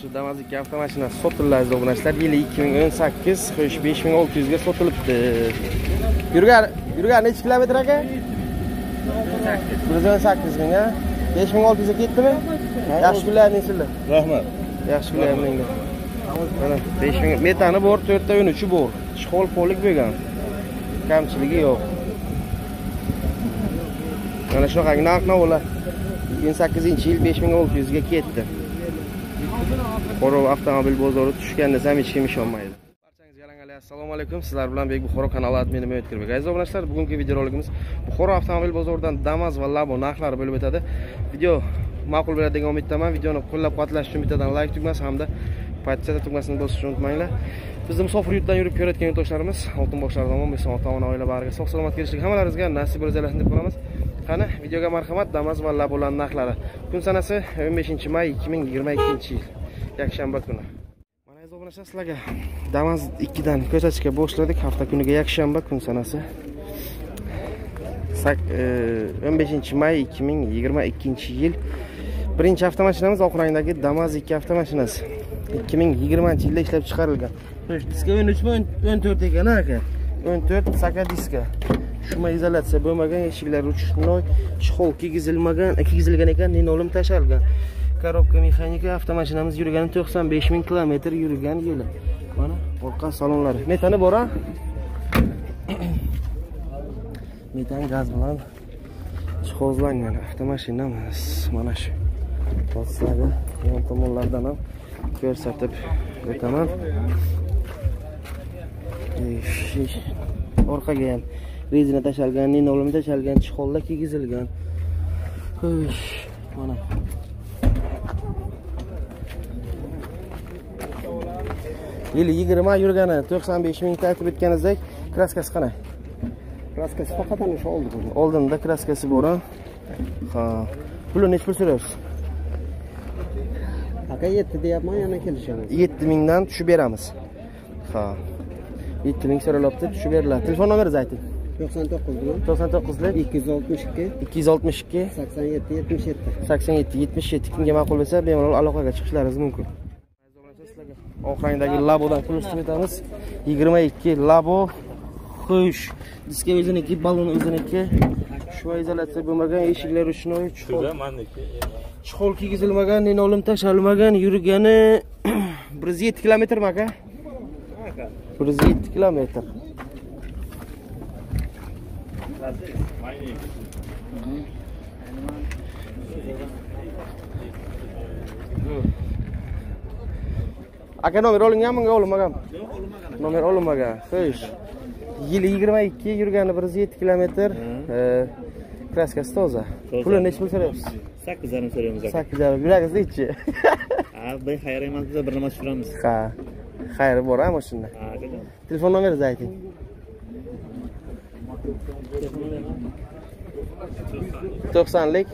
shu damas ikki avtomashinasi sotildi aziz obunachilar. Yili ikki ming o'n sakkiz xo'sh besh ming olti yuzga sotilibdi. Yurgar yurgar nechi kilometr aka? Bir yuz o'n sakkiz. Ming a besh ming olti yuzga ketdimi? Yaxshi kunlaring sizlar rahmat. Yaxshi kunlaring mana besh ming metani bor to'rtta o'n uchi bor. Ishg'ol qo'lik bo'lgan. Kamchiligi yo'q. Mana shunaqa narx navolar o'n sakkizinchi yil besh ming olti yuzga ketdi Xorov avtomobil bozori tushgan desam hech kim ishonmaydi. barchangiz yalangalay assalomu alaykum. Sizlar bilan Bek Buxoro kanali admini Umid Kirbek. Aziz obunachilar, bugungi videoroligimiz Buxoro avtomobil bozoridan Damas va Labo narxlari bo'lib o'tadi. Video ma'qul bo'ladi degan umiddaman. Videoni qo'llab-quvvatlash uchun bittadan like tugmasi hamda podchata tugmasini bosishni unutmanglar. Bizni musofir yurtdan yurib ko'rayotgan yurtdoshlarimiz oltin boshlardan omon, eson ota-ona oila bag'riga sog'-salomat kelishlik hammalaringizga nasib bo'lsin deb qolamiz. Qani, videoga marhamat, Damas va Labolar narxlari. Kun sanasi 15-may 2022-yil. Yakshanba kuni. Mana aziz obunachilar sizlarga damas ikkidan ko'rsatishga boshladik. Hafta kuniga yakshanba kun sanasi. E, o'n beshinchi may ikki ming yigirma ikkinchi yil. Birinchi avtomashinamiz oq rangdagi damaz ikki avtomashinasi. ikki ming yigirmanchi yilda ishlab chiqarilgan. Diska o'n uchmi o'n to'rt ekan aka? O'n to'rt saka diska. Shuma izolyatsiya bo'lmagan eshiklari ruchnoy chexol kiygizilmagan kiygizilgan ekan ninolim tashalgan. Korobka mexanika avtomashinamiz yurgani 95 ming kilometr yurgan yo'li. Mana orqa salonlari. Metani bor a metan gaz bilan jihozlangan avtomashinamiz mana shu sizlarga yon tomonlardan ham ko'rsatib o'taman. Orqaga ham rezina tashalgan linoleum tashalgan chixolda kiygizilgan mana. Yili yigirma yurgani to'qson besh mingta aytib o'tganingizdek kraskasi qanday? Kraskasi faqat ana shu oldi oldinda kraskasi bor ha? Puli nechi pul so'rayapsiz? Aka yetti deyapman yana kelishamiz yetti mingdan tushib beramiz. Ha. Yetti ming so'ralyapti tushib beriladi telefon nomeringizni ayting. to'qson to'qqizmi to'qson to'qqizlik. ikki yuz oltmish ikki. ikki yuz oltmish ikki. sakson yetti yetmish yetti. sakson yetti yetmish yetti. Kimga ma'qul bo'lsa bemalol aloqaga chiqishlaringiz mumkin oq rangdagi labodan o'tamiz yigirma ikki labo xush diska o'ziniki balon o'ziniki. Shuma izolyatsiya bo'lmagan eshiklar ruchnoy chexol kiygizilmagan linoleum tashalmagan yurgani bir yuz yetti kilometrmi aka bir yuz yetti kilometr aka nomer olinganmi olinmaganmi nomer olinmagan xo'sh yili yigirma ikki yurgani bir yuz yetti kilometr kraskasi toza puli nechi pul so'rayapsiz sakkiz yarim so'raymiz aka sakkiz yarim yuragingizda ichi ha biz xayr emas biza bir nima tushiramiz ha xayri bor a aka telefon nomeringizni ayting to'qsonlik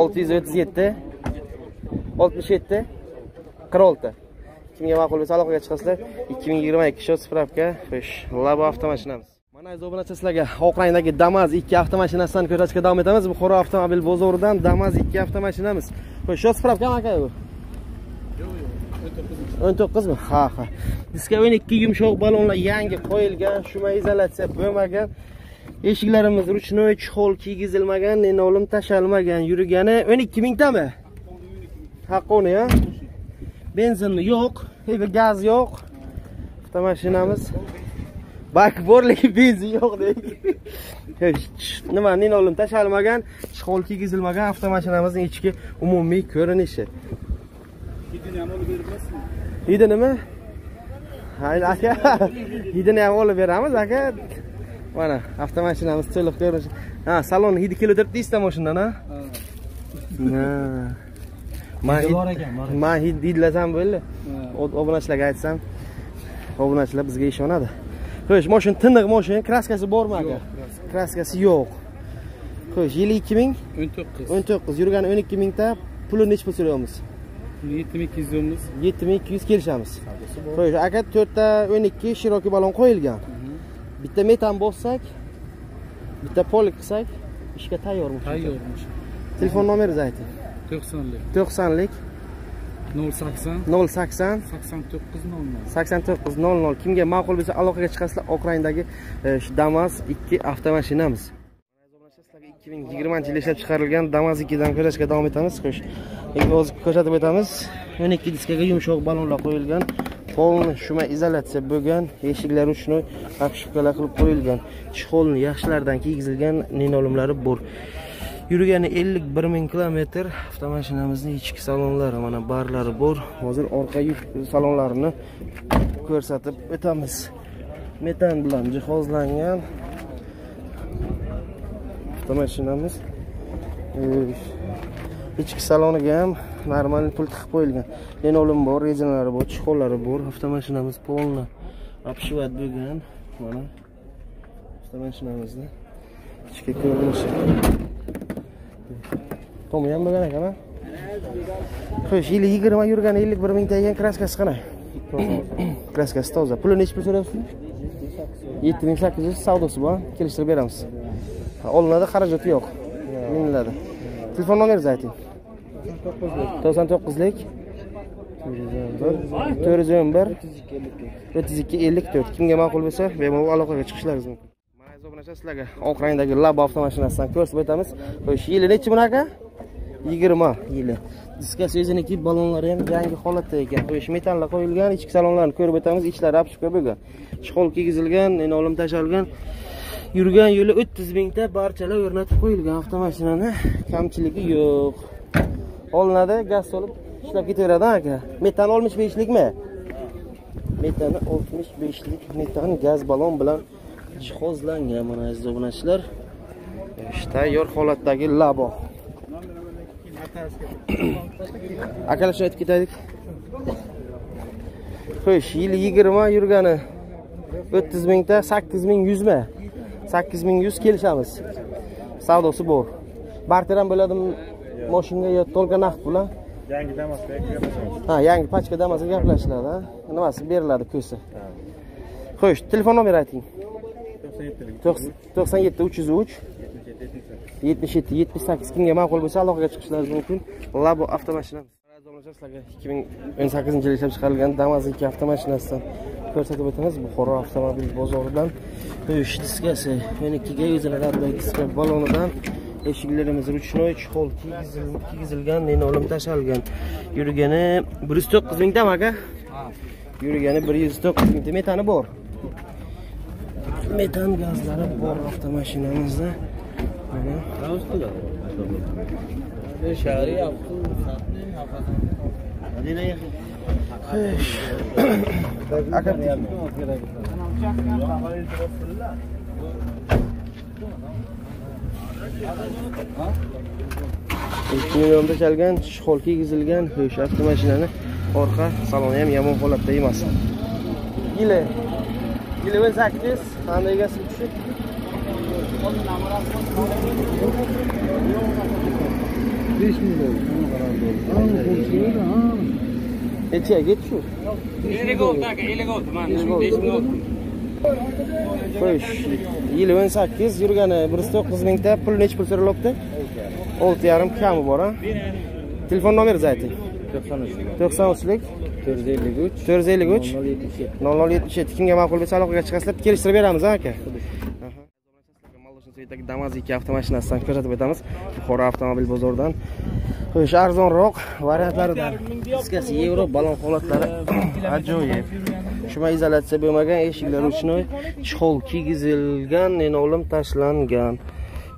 olti yuz o'ttiz yetti oltmish yetti qirq olti kimga ma'qul bo'lsa aloqaga chiqasizlar. ikki ming yigirma ikki shot spravka xo'sh labo avtomashinamiz. Mana aziz obunachi sizlarga oq rangdagi damaz ikki avtomashinasidan ko'rsatishga davom etamiz. Buxoro avtomobil bozoridan damaz ikki avtomashinamiz. Xo'sh shot spravkami aka bu. O'n to'qqizmi? Ha ha. Diska o'n ikki yumshoq balonlar yangi qo'yilgan shuma izolyatsiya bo'lmagan. Eshiklarimiz ruchnoy chexol kiygizilmagan nenolim tashalmagan yurgani o'n ikki mingtami? Haqqoniya benzinmi yo'q hech gaz yo'q. Avtomashinamiz. Bak bor lekin benzin yo'q nima linoleum tashalmagan chexol kiygizilmagan avtomashinamizning ichki umumiy ko'rinishi. Hidini ham olib beribsizmi hidi nima aka hidini ham olib beramiz aka. Mana avtomashinamiz to'liq ko'rinishi. Ha salon hidi kelib turibdi deysizda moshindan a man bor ekan man hid hidlasam bo'ldi. Obunachilarga aytsam obunachilar bizga ishonadi. Xo'sh moshina tiniq moshina kraskasi bormi aka kraskasi yo'q. Xo'sh yili ikki ming o'n to'qqiz. o'n to'qqiz yurgani o'n ikki mingta puli nechi pul so'rayapmiz? Yetti ming ikki yuz yetti ming ikki yuz kelishamiz. Xo'sh aka to'rtta o'n ikki shirokiy balon qo'yilgan. Bitta metan bossak bitta polik qilsak ishga tayyormiz. Tayyormish telefon nomeringizni ayting to'qsonlik. To'qsonlik. Nol sakson. 080 sakson. To'qqiz nol nol. 8900 kimga ma'qul bo'lsa aloqaga chiqasizlar oq rangdagi e, shu damas 2 avtomashinamiz. Sizlarga 2020 yil ishlab chiqarilgan damas 2 dan ko'rsatishga davom etamiz. Xo'sh endi hozir ko'rsatib o'tamiz 12 diskaga yumshoq balonlar qo'yilgan polni shuma izolyatsiya bo'lgan eshiklari uchun обшивкаlar qilib qo'yilgan chexolni yaxshilardan kiygizilgan linolumlari bor yurgani 51 ming kilometr avtomashinamizni ichki salonlari mana barlari bor. Hozir orqa yuk salonlarini ko'rsatib o'tamiz. Metan bilan jihozlangan avtomashinamiz eh, ichki saloniga ham normal pul tiqib qo'yilgan. Linolum bor rezinalari bor chexollari bor. Avtomashinamiz полный обшиват bo'lgan. Mana avtomashinamizni ichki ko'rinishi. Tomi ham bo'lgan ekan a xo'sh yili yigirma yurgan ellik bir mingta kraskasi qana? kraskasi toza puli nechi pul so'rayapsiz yetti ming sakkiz yuz savdosi bor kelishtirib beramiz olinadi xarajati yo'q miniladi telefon nomeringizni ayting to'qson to'qqizlik to'rt yuz o'n bir o'ttiz ikki ellik to'rt kimga ma'qul bo'lsa bemalol aloqaga chiqishlaringiz mumkin mana sizlarga oq rangdagi labo avtomashinasidan ko'rsatib o'tamiz xo'sh yili nechi bunaqa? Yigirma yili. Diskasi o'ziniki ballonlari ham yangi holatda ekan. Xo'sh metallar qo'yilgan ichki salonlarni ko'rib o'tamiz ichlari обшивка bo'lgan. Chexol kiygizilgan olim tashalgan. Yurgan yo'li o'ttiz mingta barchalar o'rnatib qo'yilgan avtomashinani kamchiligi yo'q. Olinadi gaz solib ishlab ketaveradi aka. Metan oltmish beshlikmi? Metani oltmish beshlik metan gaz ballon bilan jihozlangan mana aziz obunachilar. Tayyor holatdagi labo. Akalar shuni aytib ketaylik. Xo'sh yili yigirma yurgani. O'ttiz mingta sakkiz ming yuzmi sakkiz ming yuz kelishamiz. Savdosi bor. Barter ham bo'ladimi? Moshinga yo только naqd pul a yangi damasga gaplashamiz. Ha yangi pachka damasga gaplashiladi nimasi beriladi ko'sa xo'sh telefon nomer ayting to'qson yetti uch yuz uch. Yetmish yetti yetmish sakkiz kimga ma'qul bo'lsa aloqaga chiqishlaringiz mumkin. Labo avtomashinamiz. Sizlarga ikki ming o'n sakkizinchi yil ishlab chiqarilgan damas ikki avtomashinasidan ko'rsatib o'tamiz. Buxoro avtomobil bozoridan qo'yish diskasi o'n ikkiga yuzlanadigan diska balonidan eshiklarimiz ruchnoy kiygizil- kiygizilgan linolum tashalgan. Yurgani bir yuz to'qqiz mingdami aka yurgani bir yuz to'qqiz mingta metani bor metan gazlari bor avtomashinamizda mana. Aka ikki millionda chalgan shol kiygizilgan o'sha avtomashinani orqa saloni ham yomon holatda emas. Yili yili o'n sakkiz qanday egasi tushib besh ming necha get shu xo'sh yili o'n sakkiz yurgani bir yuz to'qqiz mingta pul nechi pul so'ralyapti olti yarim kami bor a telefon nomeringizni ayting to'qson uch to'qson uchlik to'rt yuz ellik uch to'rt yuz ellik uch nol nol yetmish yetti kimga ma'qul bo'lsa aloqaga chiqasizlar kelishtirib beramiz a aka Toyota'dagi Damas 2 avtomashinasidan ko'rsatib o'tamiz. Buxoro avtomobil bozoridan. Xo'sh, arzonroq variantlaridan. Diskasi yevro, balon holatlari ajoyib. Shuma izolyatsiya bo'lmagan, eshiklar uchnoy, chexol kiygizilgan, linoleum tashlangan.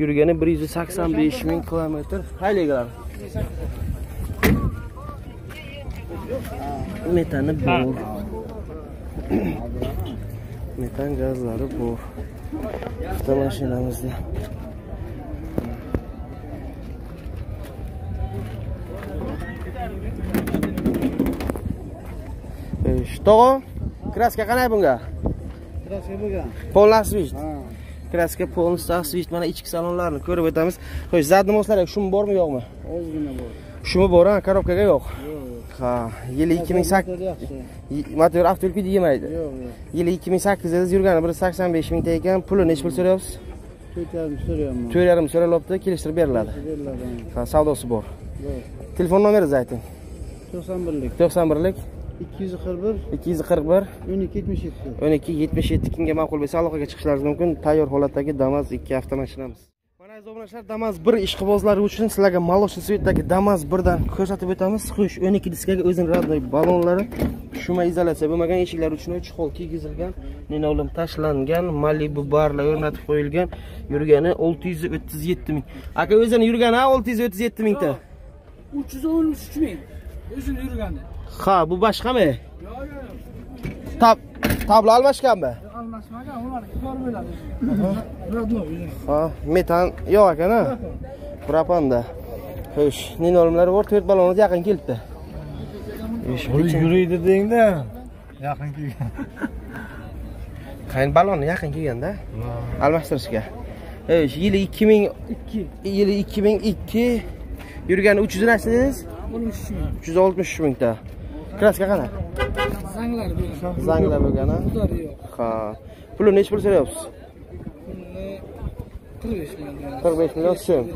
Yurgani 185 ming kilometr. Hayligalar. Metani bor. Metan gazlari bor. Avtomashinamizda. Что? Kraska qanday bunga? Kraska bo'lgan. Polnasvich. Ha. Kraska polnasvich mana ichki salonlarni ko'rib o'tamiz. Xo'sh, zadni moslari shumi bormi, yo'qmi? Ozgina bor. Shumi bor, ha, korobkaga yo'q. Yo'q, yo'q. Ha, yili 2008 Motor yaxshi. motor avtoyilkida yemaydi. Yo'q. Yili 2008 da yurgani 185 mingta ekan, puli nechi pul so'rayapsiz? To'rt yarim so'rayapman. 4,5 so'ralyapti, kelishtirib beriladi. Ha, savdosi bor. Telefon nomeringizni ayting. 91'lik. 91lik 241 241 12 77. 12 77 kimga ma'qul bo'lsa aloqaga chiqishlaringiz mumkin. Tayyor holatdagi Damas 2 avtomashinamiz. Obunachilar, Damas 1 ishqibozlari uchun sizlarga молочный svetdagi Damas 1 dan ko'rsatib o'tamiz. Xo'sh, 12 diskaga o'zining родной ballonlari, shuma izolyatsiya bo'lmagan eshiklar uchun chuqol kiygizilgan, linoleum tashlangan, Malibu barlar o'rnatib qo'yilgan. Yurgani 637 ming. Aka o'zini yurgani 637 mingta. 313 ming o'zini yurgani Ha, bu boshqami? Tab tablo almashganmi? Ha, metan yo'q ekan-a? Propanda. Xo'sh, linoleumlar bor, 4 ballonimiz yaqin kelibdi. Yuriydi dengda yaqin kelgan qayin ballonni yaqin kelganda almashtirishga. Xo'sh, yili 2000 yili 2002 yurgani 300 narsa dedingiz? 13 ming 363 mingta. Kraska qana? Zanglar bo'lgan Zanglar bo'lgan-a? ular yo'q Ha. Pulni necha pul so'rayapsiz? pulni 45 million beramiz. 45 million so'm.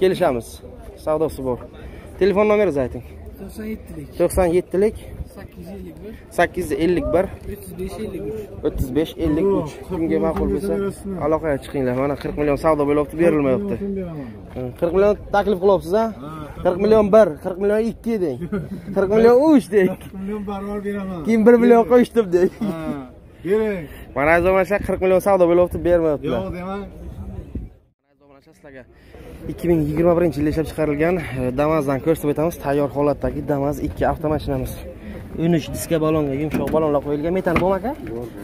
Kelishamiz. Savdosi bor. Telefon nomeringizni ayting. 97lik 97lik 851 851 35 53 35 53 kimga ma'qul bo'lsa aloqaga chiqinglar. Mana 40 million savdo bo'lyapti berilmayapti. 40 million taklif qilyapsiz a 40 million. 1 40 million 2 deng. 40 million 3 deng. Million barobar beraman. Keyin 1 million qo'shdim deng. Bering. Mana aziz obunachilar 40 million savdo bo'lyapti bermayaptilar yo'q demang Aziz obunachilar, sizlarga 2021 yilda ishlab chiqarilgan e, Damazdan ko'rsatib o'tamiz. Tayyor holatdagi Damaz 2 avtomashinamiz. 13 diska balonga yumshoq balonlar qo'yilgan. Metani bormi aka?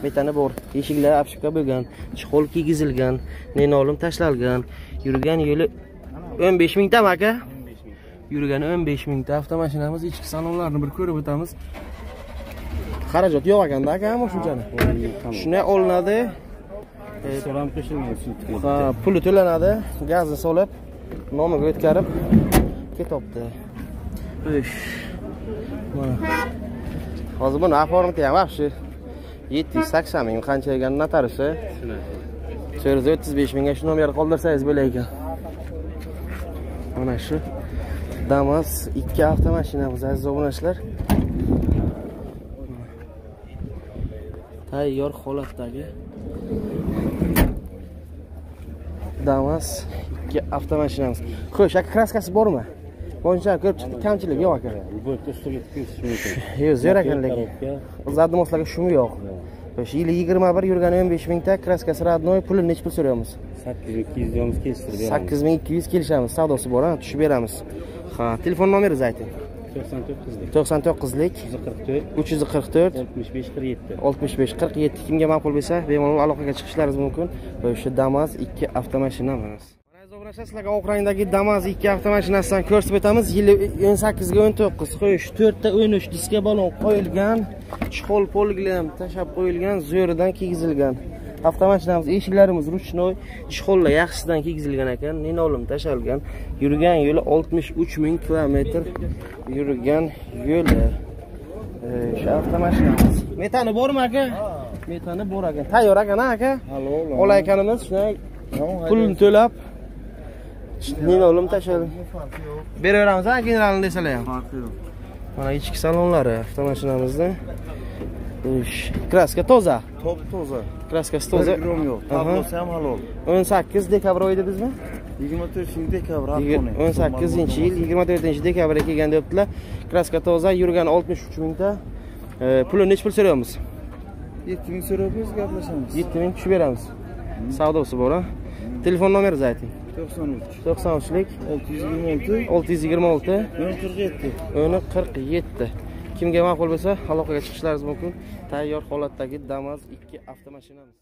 Metani bor. Eshiklar apshika bo'lgan, chuqur kiygizilgan, linoleum tashlangan. Yurgan yo'li 15 mingtami aka? Yurgani 15 mingta avtomashinamiz. Ichki salonlarni bir ko'rib o'tamiz. Xarajat yo'q ekanda aka, ammo shunchani. Shunday olinadi. so'ram qo'shilgan Ha, puli to'lanadi, gazni solib, nomiga o'tkazib ketyapti. Mana. Hozir buni оформить ham yaxshi. 780 ming qancha ekan notarisi? 435 mingga shu nomerni qoldirsangiz bo'lar ekan. Mana shu Damas 2 avtomashinamiz aziz obunachilar. Tayyor holatdagi Damas 2 avtomashinamiz. Xo'sh, aka kraskasi bormi? Bo'yicha ko'rib chiqdik, kamchilik yo'q aka. bu ustiga tukish mumkin Yo'q, zo'r ekan lekin. Zadimoslarga shumi yo'q. Yili 21 yurgani 15 mingta, kraskasi radnoy, pulini necha pul so'rayapmiz? sakkiz ming ikki yuz yomuz kelishtirib beramiz 8200 kelishamiz, savdosi bor, tushib beramiz. Ha, telefon nomeringizni ayting. to'qson to'qqizlik 99lik yuz qirq to'rt 344 oltmish besh qirq yetti 65 47 kimga ma'qul bo'lsa bemalol aloqaga chiqishlaringiz mumkin. O'sha Damas 2 avtomashinamiz. Obunachilar, sizlarga oq rangdagi Damas 2 avtomashinasidan ko'rsatib o'tamiz. Yili 18 ga 19. Xo'sh, 4 ta 13 diska balon qo'yilgan, chuqol poliglam tashab qo'yilgan, zo'ridan kiygizilgan. Avtomashinamiz eshiklarimiz ruchnoy, chuqollar yaxshisidan kiygizilgan ekan, linoleum tashalgan. Yurgan yo'li 63 ming kilometr yurgan yo'li. O'sha avtomashinamiz. Metani bormi aka? Metani bor ekan. Tayyor ekan aka? halol Olayotganimiz shunday pulni to'lab linoleum tashadi. Beraveramiz ha, generalni desalar ham. farqi yo'q Mana ichki salonlari avtomashinamizda. Ush, kraska toza. top toza Kraskasi toza. bir grom yo'q tablosi ham halol 18 dekabr oyi dedingizmi? yigirma to'rtinchi dekabr 18 yil 24 dekabrga kelgan deyaptilar. Kraska toza, yurgani 63 mingta. E, Puli necha pul so'rayapmiz? yetti ming so'rayapmiz gaplashamiz 7 ming tushib beramiz. Savdosi bor, ha? Telefon nomeringizni ayting. to'qson uch 93lik olti yuz yigirma olti 626 o'n qirq yetti 1047. Kimga ma'qul bo'lsa aloqaga chiqishlaringiz mumkin. Tayyor holatdagi Damas 2 avtomashinamiz.